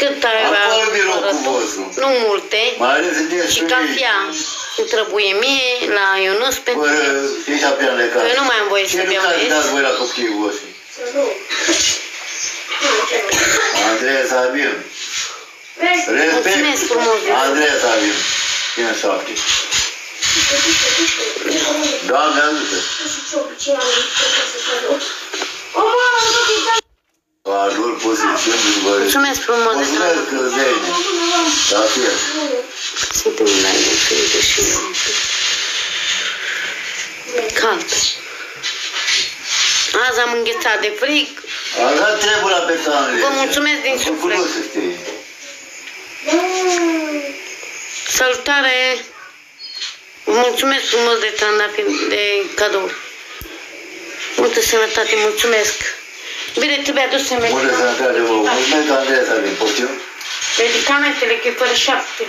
Cât ai Acolo birou cu arătat? vostru. Nu multe. Mai ales în tine Și cafea îmi trebuie mie la Ionuț pentru Fără că și apia de casă. Eu nu mai am voie să Ce beau educație ies. dați voi la copiii voștri? Nu. Andreea Sabin. Vezi? Respect. Mulțumesc frumos, Iisus. Andreea Sabin. Cine șapte? Doamne ajută. Nu știu ce obicei am să Valor pozitiv după Mulțumesc frumos de Mulțumesc, tot. Zene. Da, fie. Suntem la el, frinte și eu. Cald. Azi am înghețat de frig. Așa trebuie la persoanele. Vă mulțumesc din Am suflet. făcut să știi. Salutare! Vă mulțumesc frumos de trandafiri, de cadou. Multă sănătate, mulțumesc. Bine, trebuie adus Multă medicamentele. sănătate vouă. Mulțumesc, Andreea Sabin. Poftim? Medicamentele, că e fără șapte.